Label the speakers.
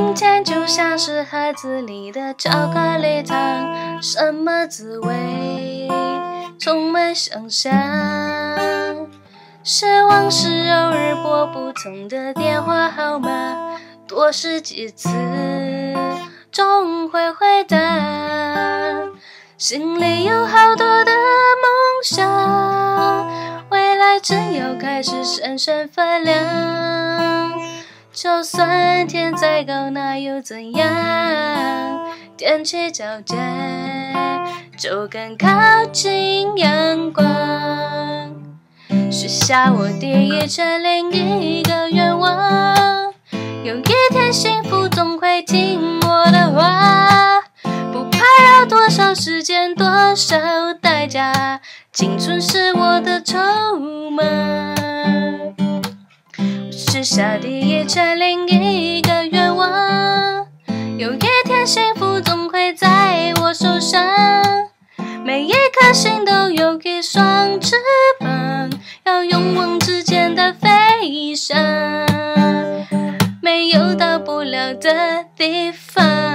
Speaker 1: 明天就像是盒子里的巧克力糖，什么滋味？充满想象。失望是偶尔拨不通的电话号码，多试几次，总会回答。心里有好多的梦想，未来正要开始闪闪发亮。就算天再高，那又怎样？踮起脚尖，就更靠近阳光。许下我第一圈另一个愿望，有一天幸福总会听我的话，不怕要多少时间，多少代价，青春是我的筹码。许下第一千零一个愿望，有一天幸福总会在我手上。每一颗心都有一双翅膀，要勇往直前的飞翔，没有到不了的地方。